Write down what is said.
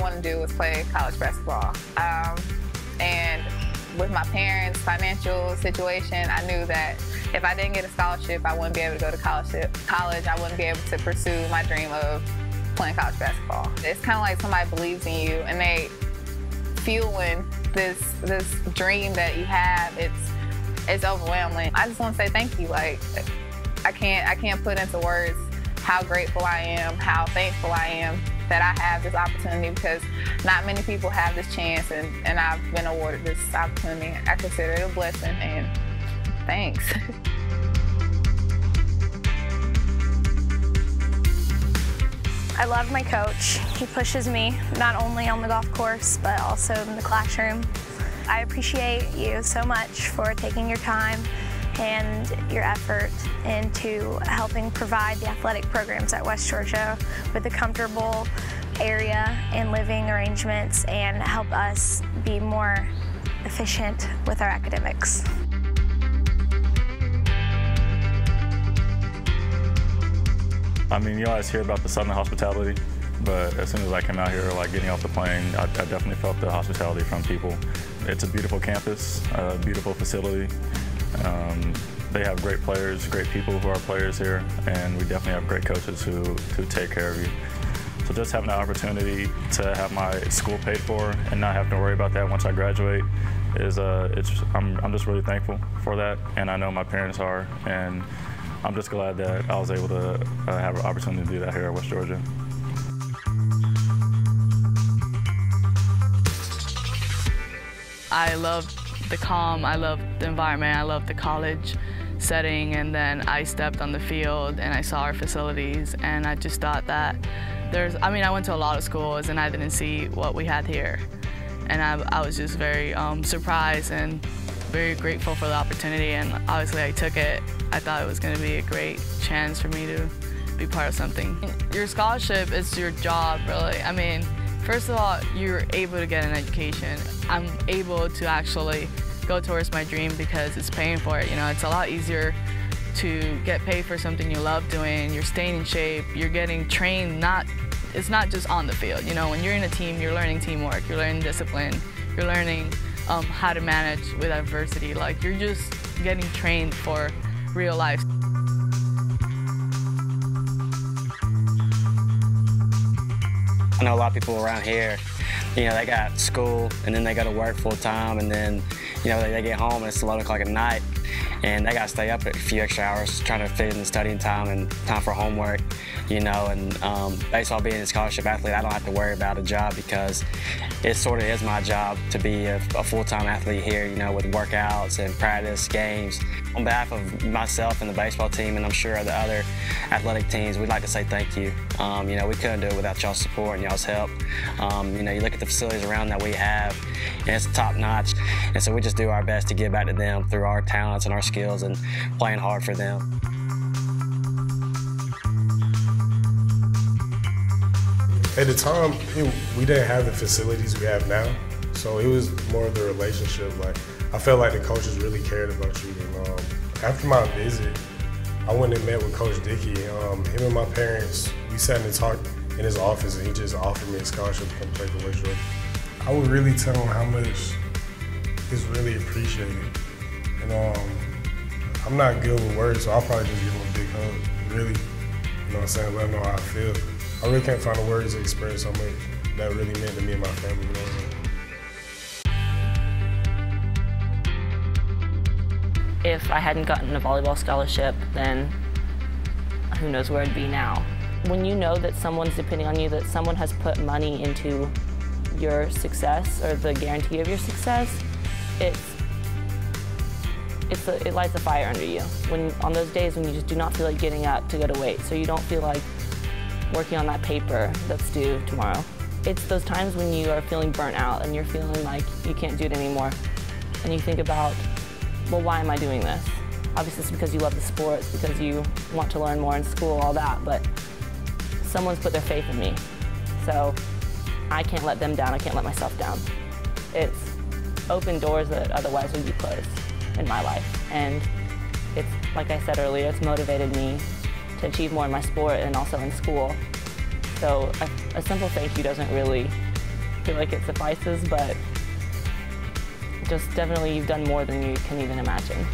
was play college basketball. Um, and with my parents' financial situation, I knew that if I didn't get a scholarship, I wouldn't be able to go to college. College, I wouldn't be able to pursue my dream of playing college basketball. It's kind of like somebody believes in you and they fueling this this dream that you have. It's it's overwhelming. I just want to say thank you. Like I can't I can't put into words how grateful I am, how thankful I am that I have this opportunity because not many people have this chance and, and I've been awarded this opportunity. I consider it a blessing and thanks. I love my coach. He pushes me not only on the golf course but also in the classroom. I appreciate you so much for taking your time and your effort into helping provide the athletic programs at West Georgia with a comfortable area and living arrangements and help us be more efficient with our academics. I mean, you always hear about the Southern hospitality, but as soon as I came out here, like getting off the plane, I, I definitely felt the hospitality from people. It's a beautiful campus, a beautiful facility. Um, they have great players, great people who are players here, and we definitely have great coaches who, who take care of you. So just having the opportunity to have my school paid for and not have to worry about that once I graduate is uh, it's I'm, I'm just really thankful for that, and I know my parents are, and I'm just glad that I was able to uh, have an opportunity to do that here at West Georgia. I love the calm, I love the environment, I love the college setting, and then I stepped on the field and I saw our facilities, and I just thought that there's, I mean, I went to a lot of schools and I didn't see what we had here. And I, I was just very um, surprised and very grateful for the opportunity, and obviously I took it. I thought it was going to be a great chance for me to be part of something. Your scholarship is your job, really. I mean, first of all, you're able to get an education. I'm able to actually go towards my dream because it's paying for it. You know, it's a lot easier to get paid for something you love doing. You're staying in shape. You're getting trained. Not, it's not just on the field. You know, when you're in a team, you're learning teamwork. You're learning discipline. You're learning um, how to manage with adversity. Like you're just getting trained for real life. I know a lot of people around here, you know, they got school and then they go to work full time and then, you know, they, they get home and it's 11 o'clock at night and they got to stay up a few extra hours trying to fit in the studying time and time for homework, you know. And um, baseball being a scholarship athlete, I don't have to worry about a job because it sort of is my job to be a, a full-time athlete here, you know, with workouts and practice, games. On behalf of myself and the baseball team, and I'm sure the other athletic teams, we'd like to say thank you. Um, you know, we couldn't do it without y'all's support and y'all's help. Um, you know, you look at the facilities around that we have, and it's top notch. And so we just do our best to give back to them through our talents and our skills and playing hard for them. At the time, it, we didn't have the facilities we have now, so it was more of the relationship. Like I felt like the coaches really cared about you. And um, after my visit, I went and met with Coach Dickey. Um, him and my parents, we sat and talked in his office, and he just offered me a scholarship to come play for Georgia. I would really tell him how much is really appreciated. And um, I'm not good with words, so I'll probably just give him a big hug. Really, you know what I'm saying? Let him know how I feel. I really can't find the words to express how much that really meant to me and my family. You know If I hadn't gotten a volleyball scholarship, then who knows where I'd be now. When you know that someone's depending on you, that someone has put money into your success or the guarantee of your success, it's it's a, it lights a fire under you. When on those days when you just do not feel like getting up to go to weight, so you don't feel like working on that paper that's due tomorrow. It's those times when you are feeling burnt out and you're feeling like you can't do it anymore, and you think about, well, why am I doing this? Obviously, it's because you love the sport, because you want to learn more in school, all that, but someone's put their faith in me. So I can't let them down, I can't let myself down. It's open doors that otherwise would be closed in my life. And it's, like I said earlier, it's motivated me to achieve more in my sport and also in school. So a, a simple thank you doesn't really feel like it suffices, but just definitely you've done more than you can even imagine.